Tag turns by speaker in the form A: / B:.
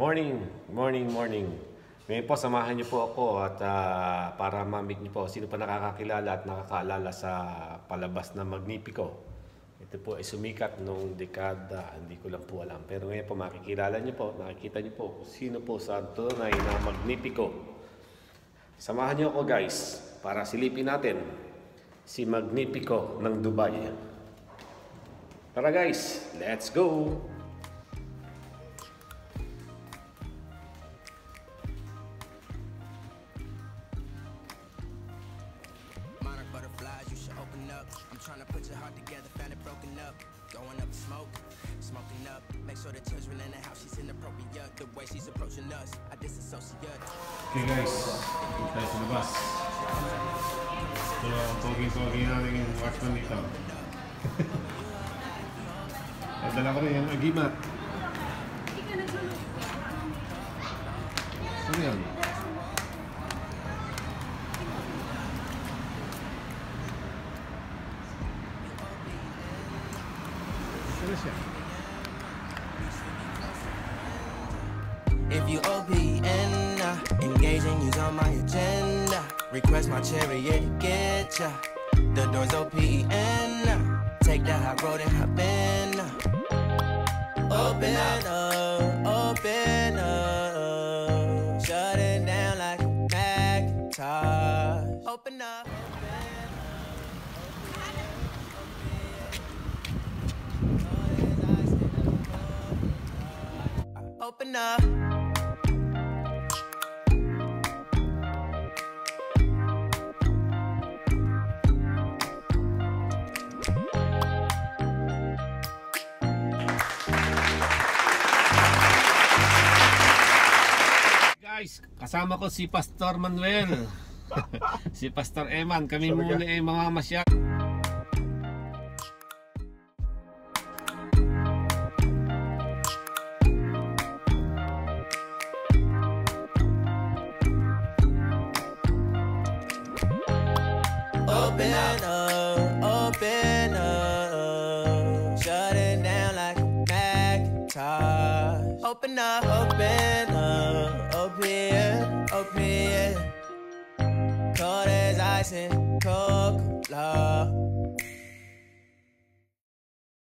A: Morning, morning, morning. Ngayon po, samahan niyo po ako at ah, para ma-meet niyo po sino pa nakakakilala at nakakaalala sa palabas na Magnifico. Ito po ay sumikat nung dekada, hindi ko lang po alam. Pero ngayon po makikilala niyo po, makikita niyo po sino po sa tunay na Magnifico. Samahan niyo ako guys para silipin natin si Magnifico ng Dubai. Tara guys, let's go!
B: Trying to put your heart together, found it broken up. Going up in smoke, smoking up. Make sure the children in the house, she's inappropriate. The way she's approaching us, I disassociate.
C: Okay guys, punta tayo sa labas. Ito ang pogi-pogi natin yung watchman dito. Ay, dala ko rin yung agimat. Ano yan? Siya?
B: If you OPN, uh, engage and use on my agenda. Request my chariot to get ya. The door's OPN. uh, Take that hot road and hop in. uh. Open up, open up. Shut it down like a Macintosh. Open up. Open up.
A: Guys, kasama ko si Pastor Manuel. si Pastor Eman. Kami muna ay mga masya.
B: Open up, open up. Shut it down like a Macintosh. Open up, open up, open, open. Cold as ice and Coca-Cola.